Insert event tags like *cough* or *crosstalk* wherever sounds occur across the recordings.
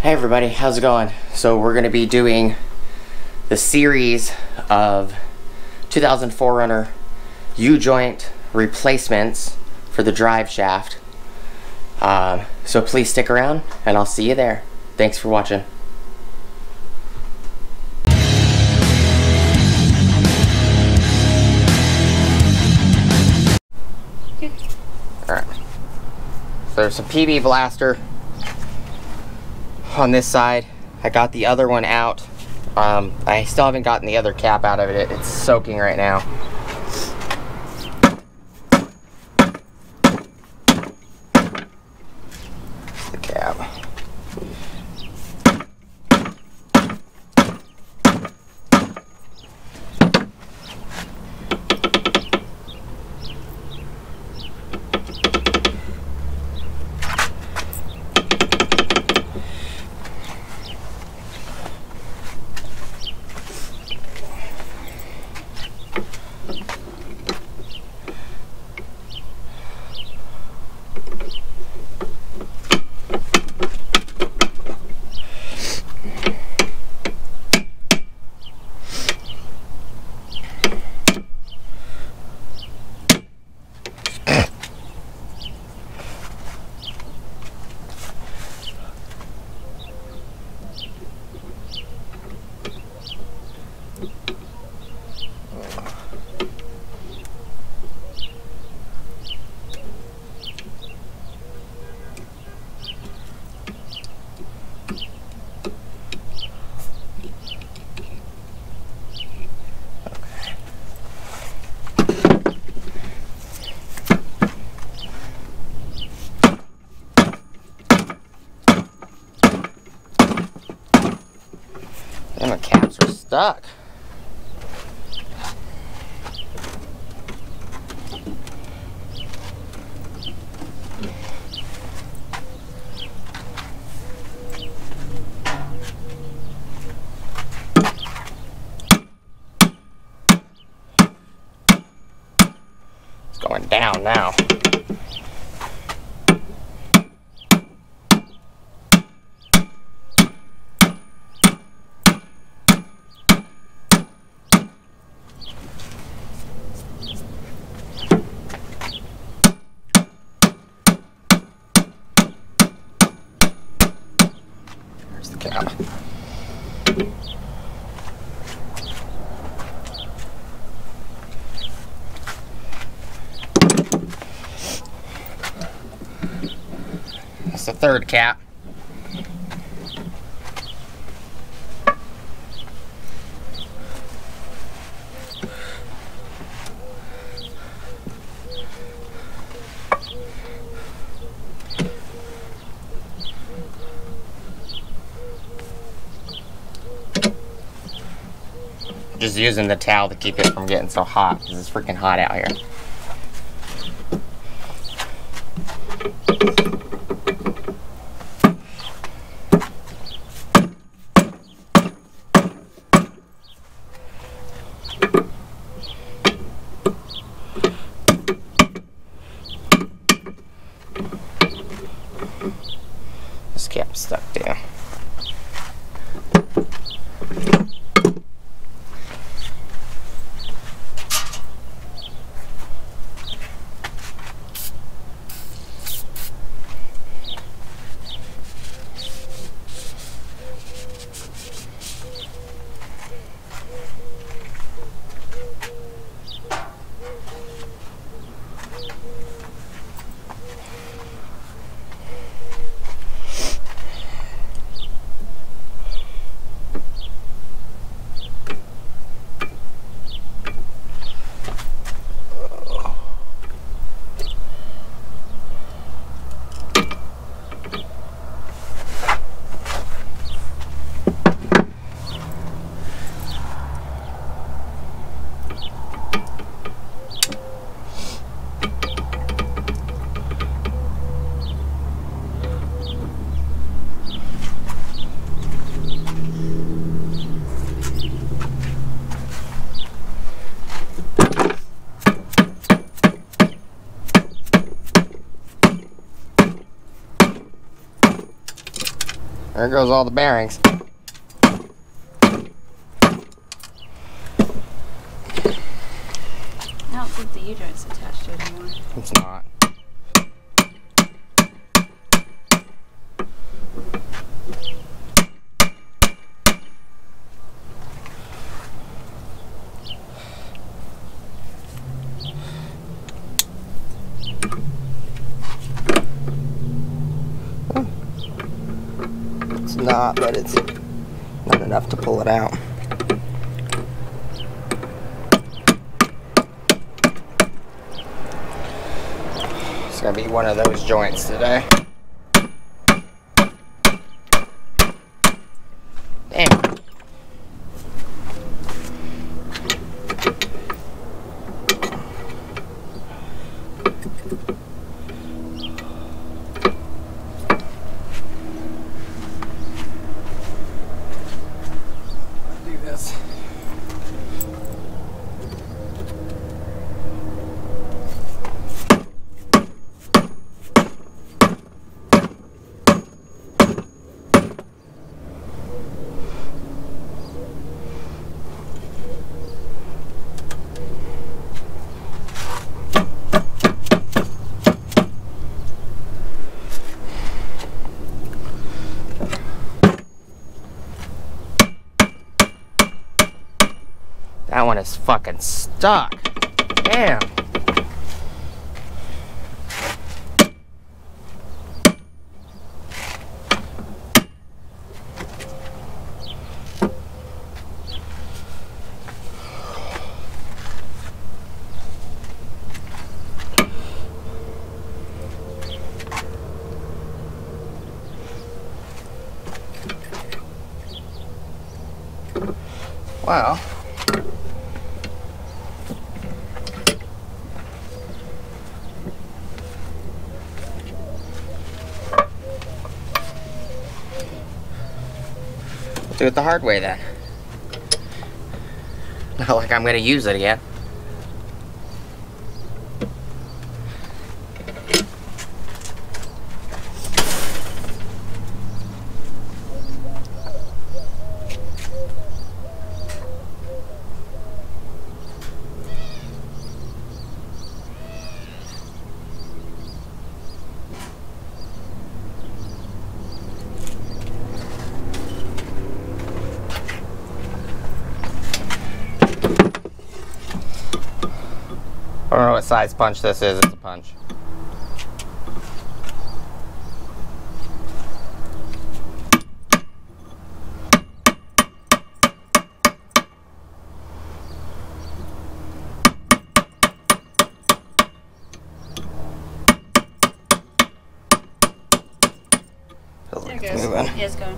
Hey everybody, how's it going? So we're going to be doing the series of 2000 4Runner U-joint replacements for the drive shaft. Um, so please stick around and I'll see you there. Thanks for watching. Alright. There's some PB Blaster on this side. I got the other one out. Um, I still haven't gotten the other cap out of it. It's soaking right now. The cap. And the caps are stuck. It's going down now. That's the third cap. Using the towel to keep it from getting so hot because it's freaking hot out here. Goes all the bearings. I don't think the U-joint's attached to it anymore. It's not. But it's not enough to pull it out. It's gonna be one of those joints today. Damn. Do this. That one is fucking stuck. Damn. Well. Do it the hard way then. *laughs* Not like I'm gonna use it again. Size punch this is. It's a punch. There it goes. moving. Yeah, it's going.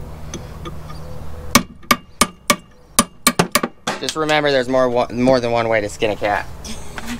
Just remember, there's more more than one way to skin a cat.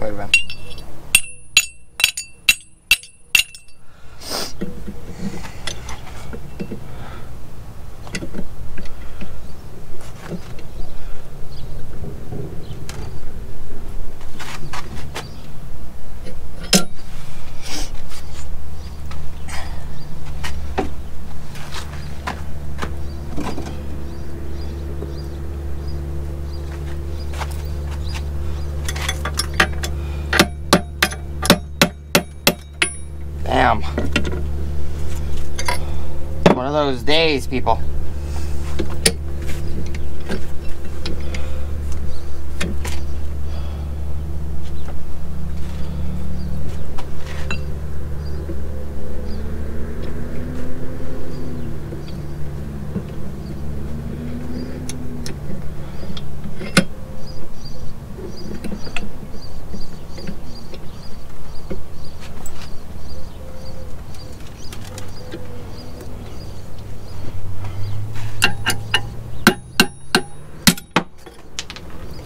Looks One of those days, people.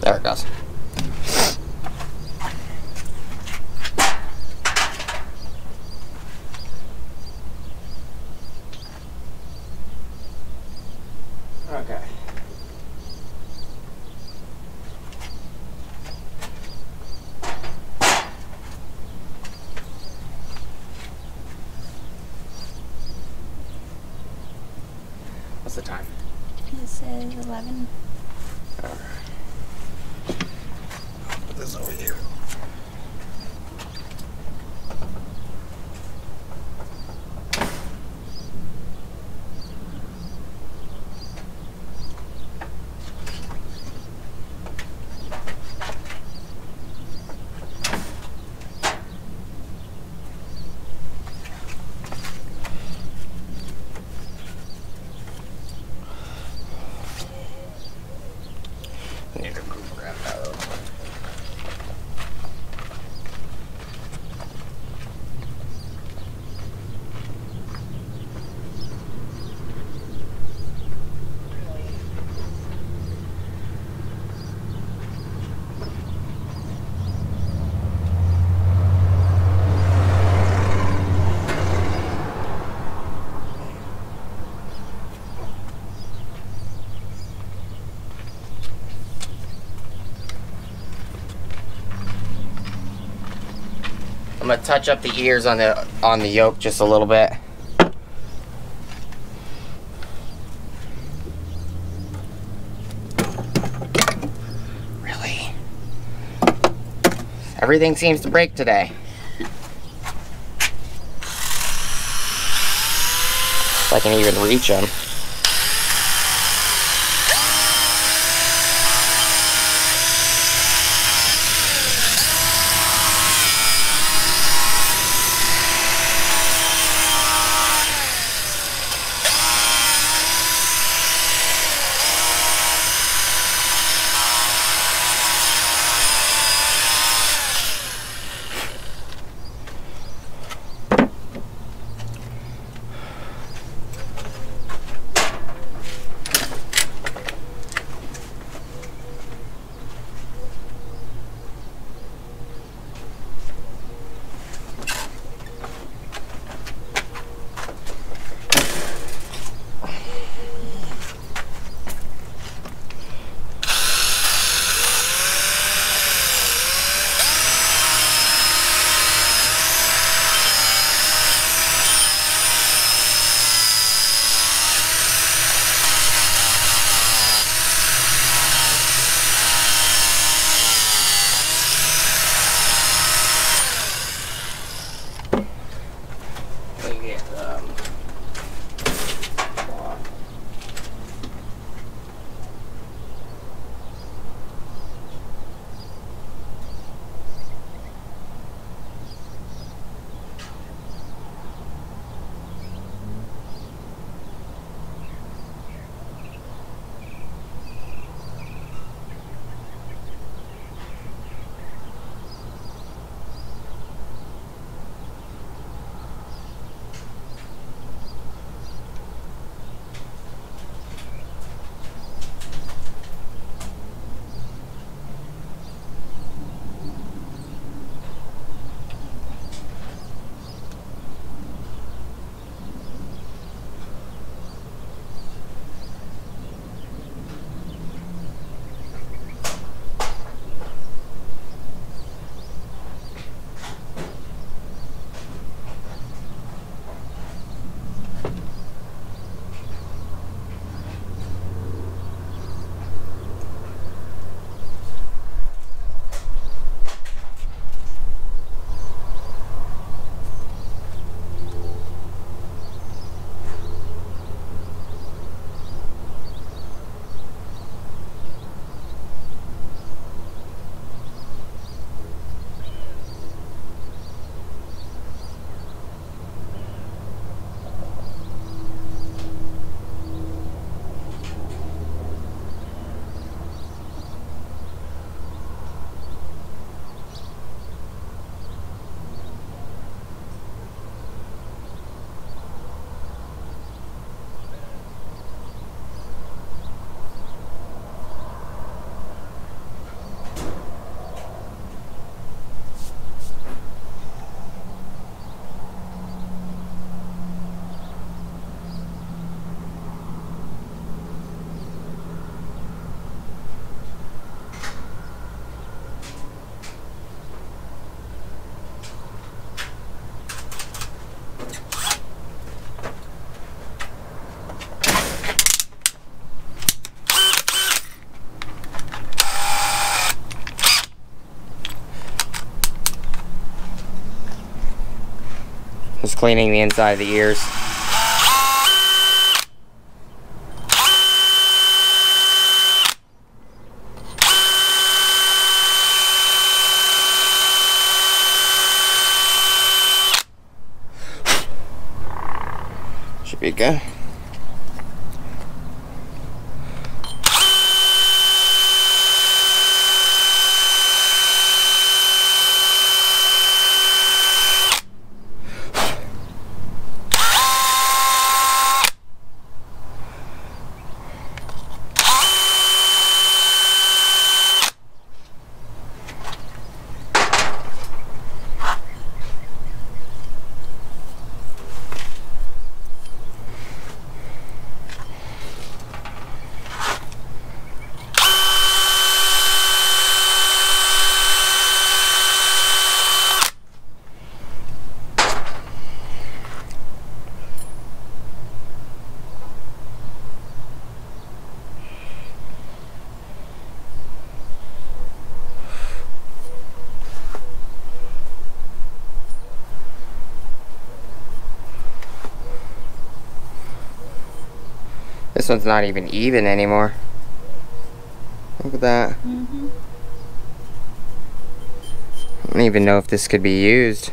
There it goes. Okay. What's the time? It says 11. Gonna touch up the ears on the on the yoke just a little bit. Really? Everything seems to break today. I can even reach them. Cleaning the inside of the ears. Should be good. One's not even even anymore. Look at that. Mm-hmm. I don't even know if this could be used.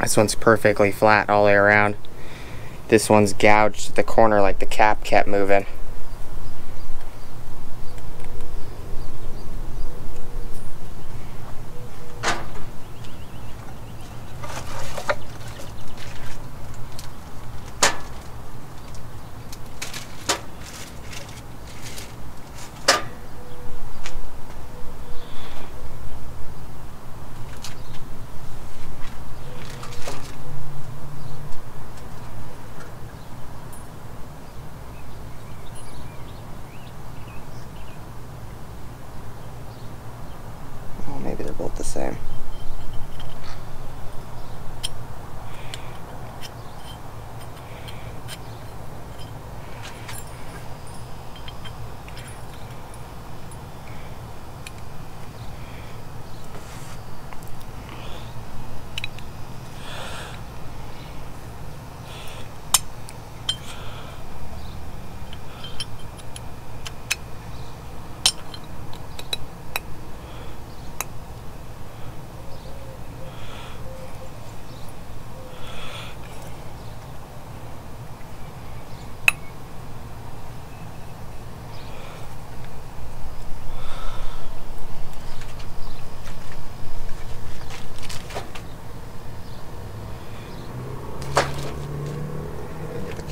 This one's perfectly flat all the way around. This one's gouged at the corner like the cap kept moving. Oh, maybe they're both the same.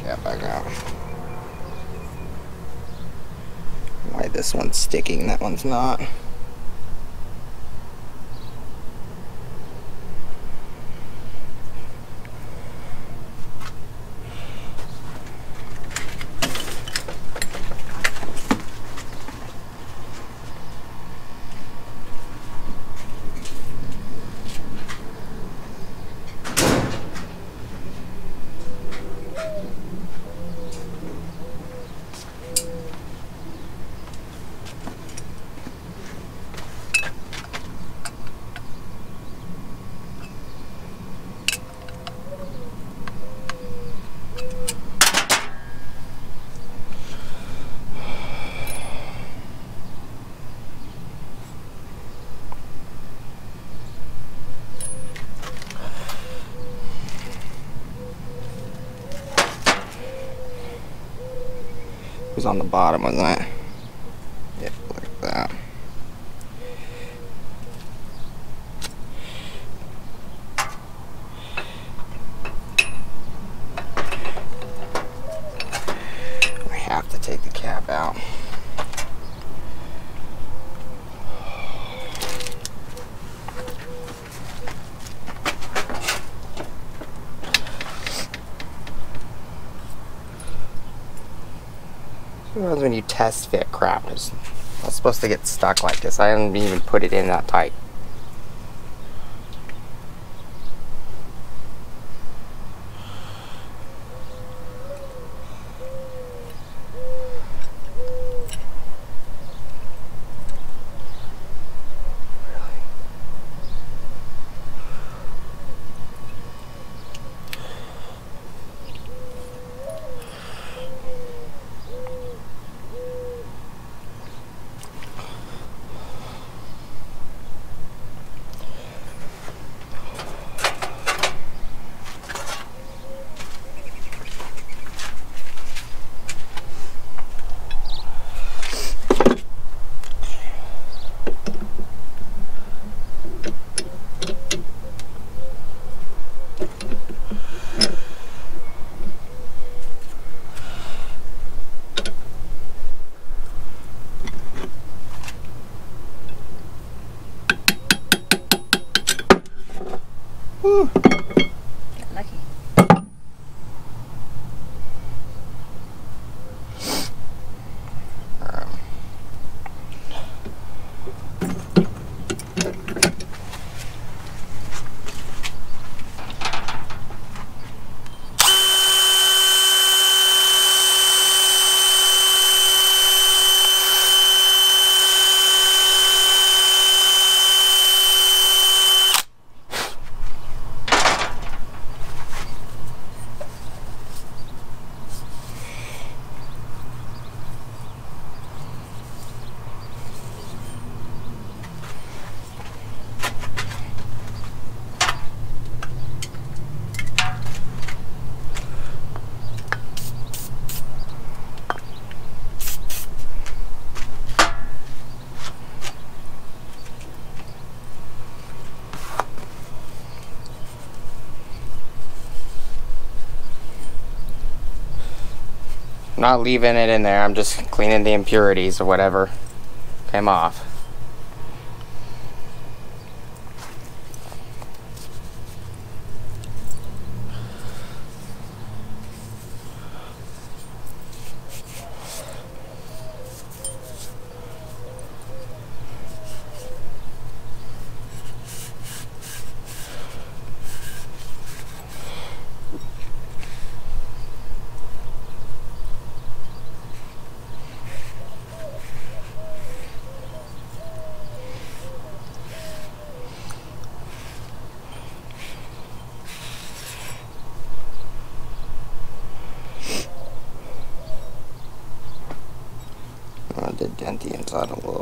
Cap back out. Why this one's sticking, that one's not. Bottom, wasn't it? Like that. I have to take the cap out. Happens when you test fit crap? It's not supposed to get stuck like this. I didn't even put it in that tight. Whew. I'm not leaving it in there. I'm just cleaning the impurities or whatever came off. I did dent the inside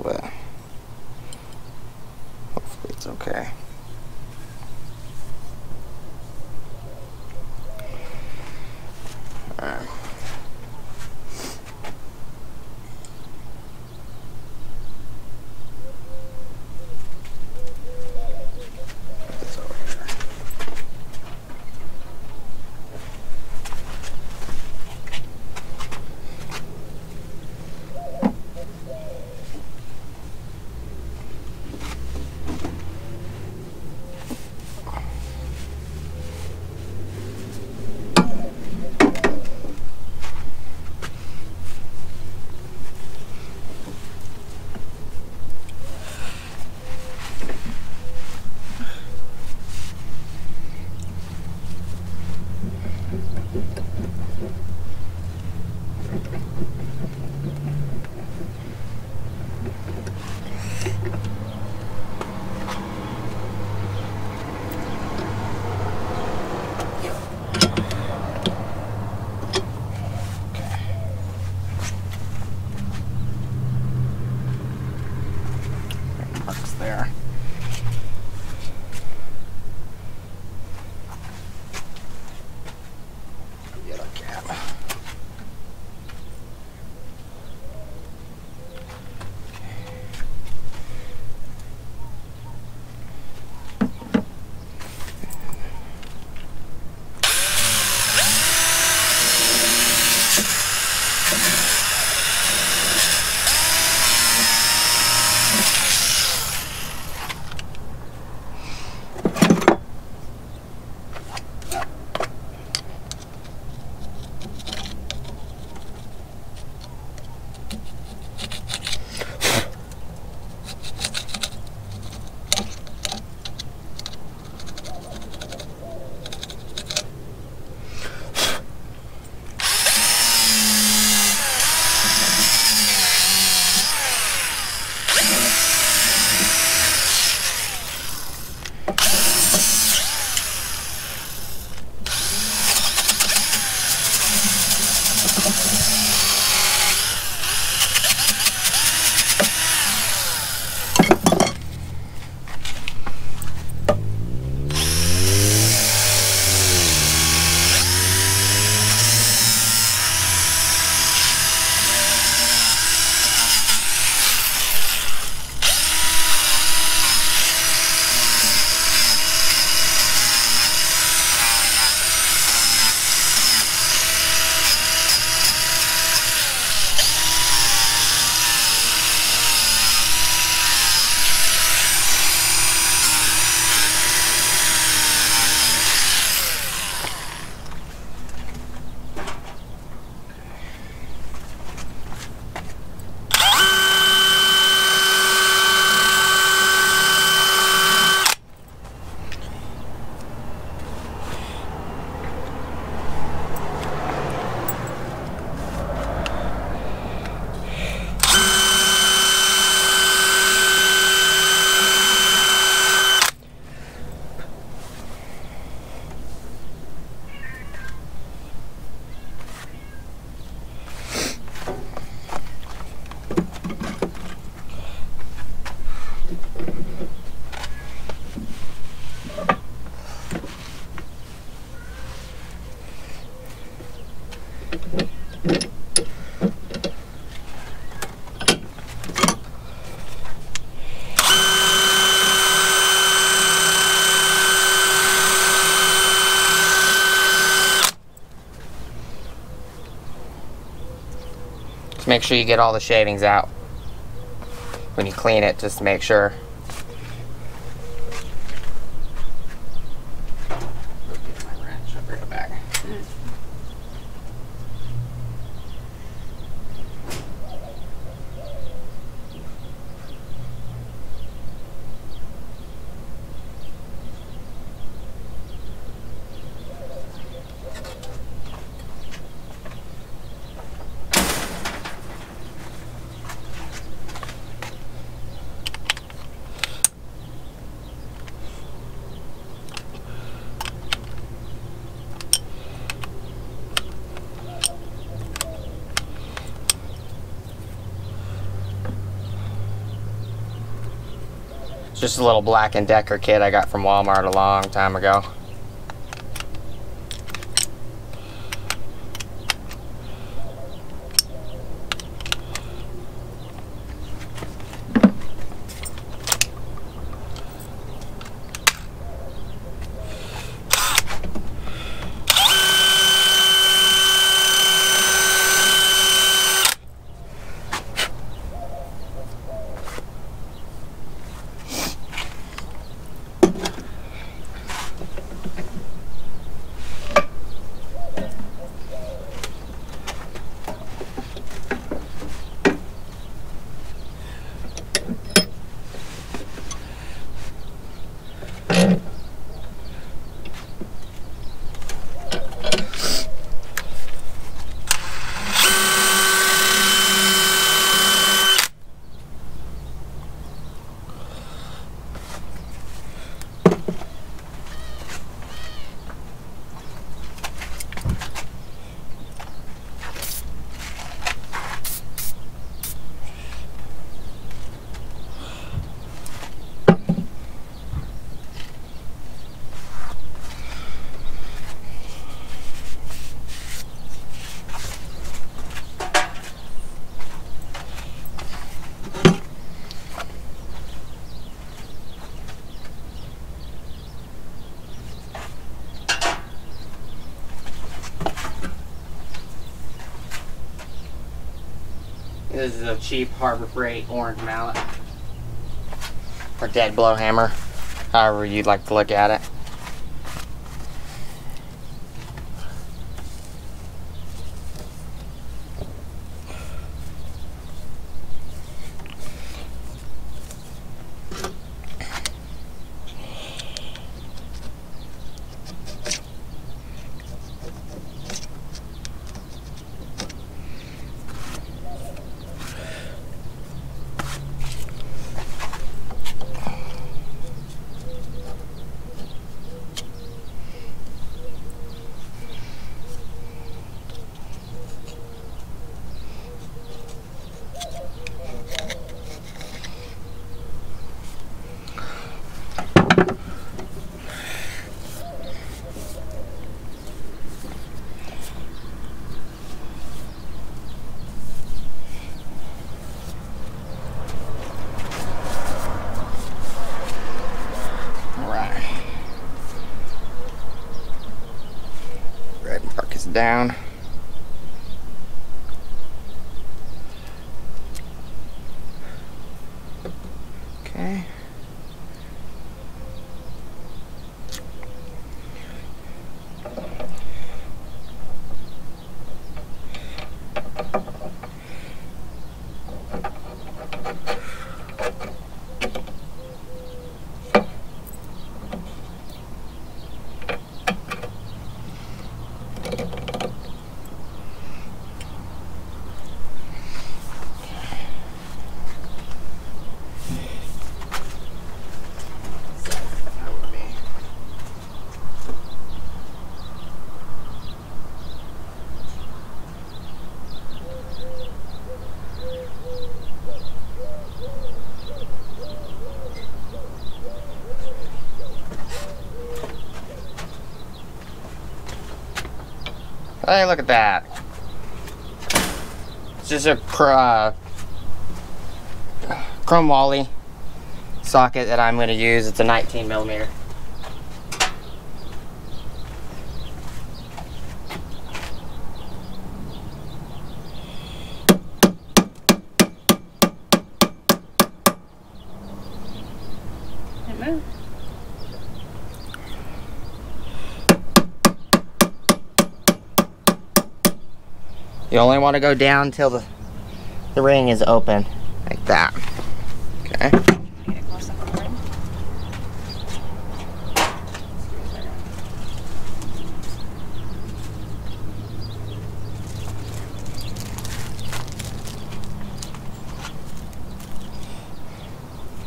make sure you get all the shavings out when you clean it, just to make sure. My wrench, I'll bring it back. It's just a little Black and Decker kit I got from Walmart a long time ago. This is a cheap Harbor Freight orange mallet. Or dead blow hammer. However you'd like to look at it. Alright. Red mark is down. Okay. That would be. Hey, look at that. This is a uh, chrome Wally socket that I'm going to use. It's a 19 millimeter. You only want to go down till the, the ring is open, like that. Okay.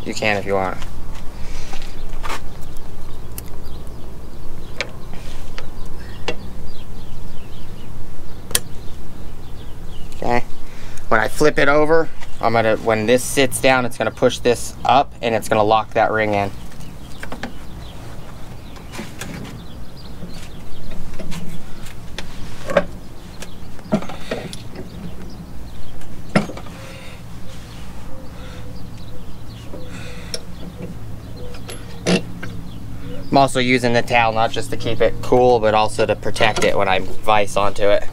You can if you want. Okay. When I flip it over, I'm gonna, when this sits down, it's gonna push this up and it's gonna lock that ring in. I'm also using the towel not just to keep it cool, but also to protect it when I vise onto it.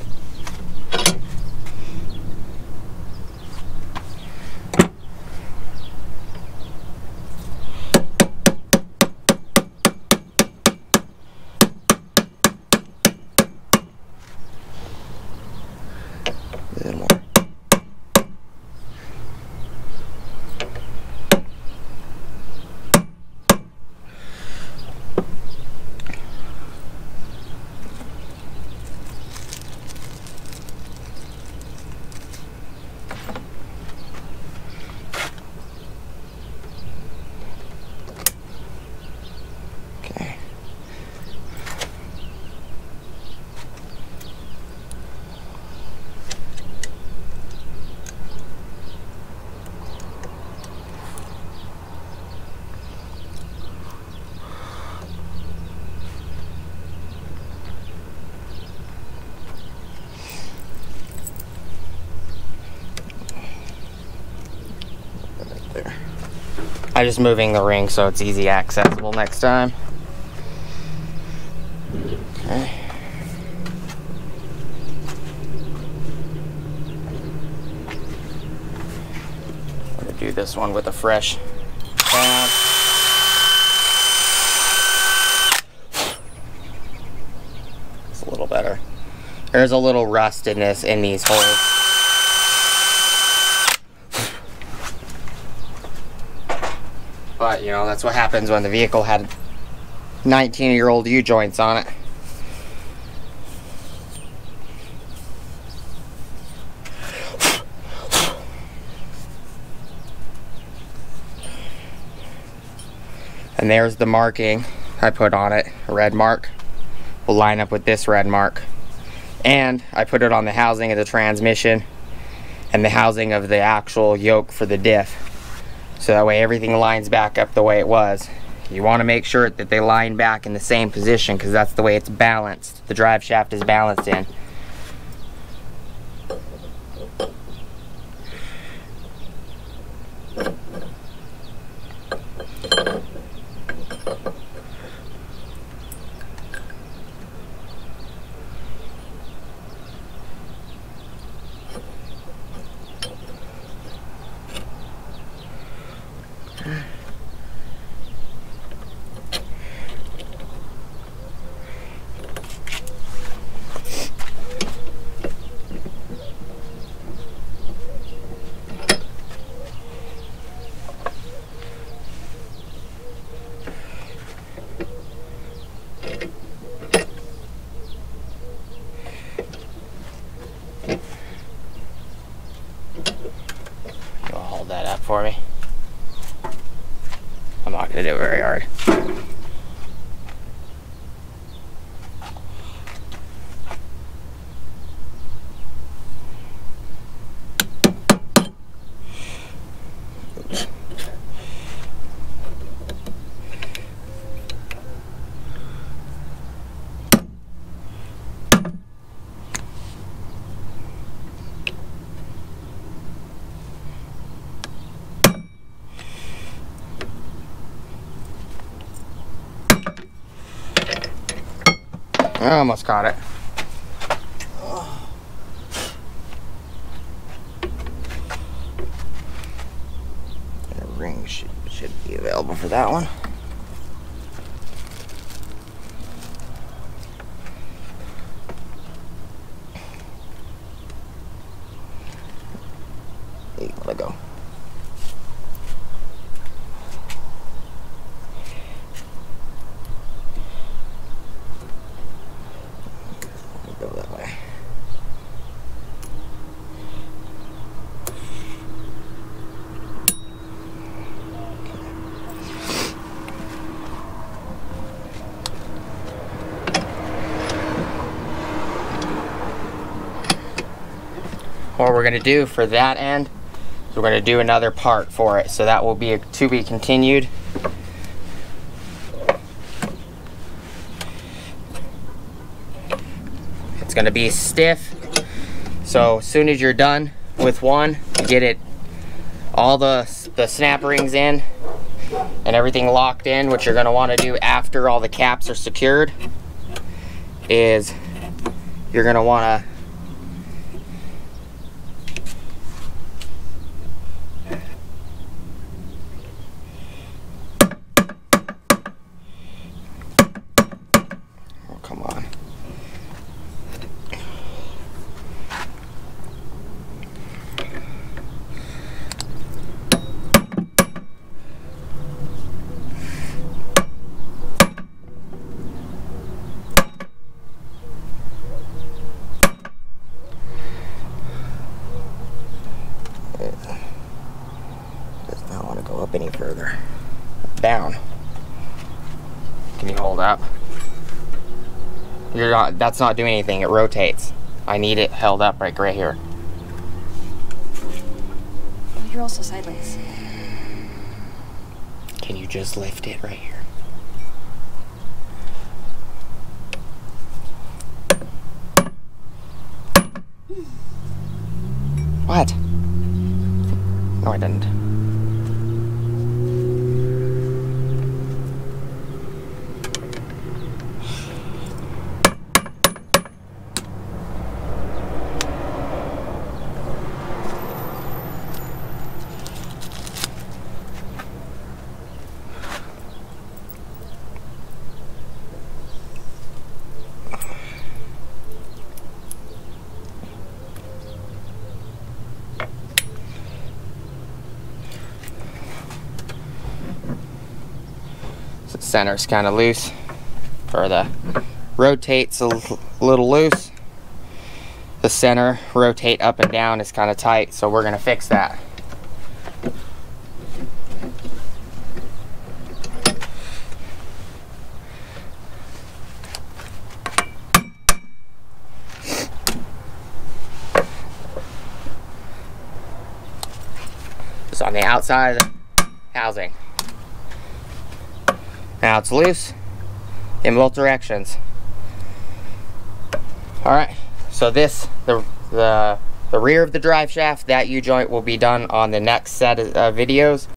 I'm just moving the ring so it's easy accessible next time. Okay. I'm gonna do this one with a fresh tab. It's a little better. There's a little rustedness in these holes. But you know, that's what happens when the vehicle had 19 year old U joints on it. And there's the marking I put on it, a red mark. Will line up with this red mark. And I put it on the housing of the transmission and the housing of the actual yoke for the diff. So that way everything lines back up the way it was. You want to make sure that they line back in the same position because that's the way it's balanced. The drive shaft is balanced in. You'll hold that up for me. I'm not gonna do it very hard. I almost caught it. A ring should, should be available for that one. gotta go. Go that way. We're gonna do for that end is we're gonna do another part for it. So that will be a, to be continued. It's gonna be stiff. So as soon as you're done with one, get it all the, the snap rings in and everything locked in, what you're gonna wanna do after all the caps are secured is you're gonna wanna Oh, come on. Does not want to go up any further. Down. Can you hold up? That's not doing anything, it rotates. I need it held up like right here. You're also sideways. Can you just lift it right here? What? No, I didn't. So the center's kind of loose, or the rotates a little loose. The center rotate up and down is kind of tight, so we're gonna fix that. On the outside of the housing. Now it's loose in both directions. All right, so this, the, the, the rear of the drive shaft, that U-joint will be done on the next set of uh, videos.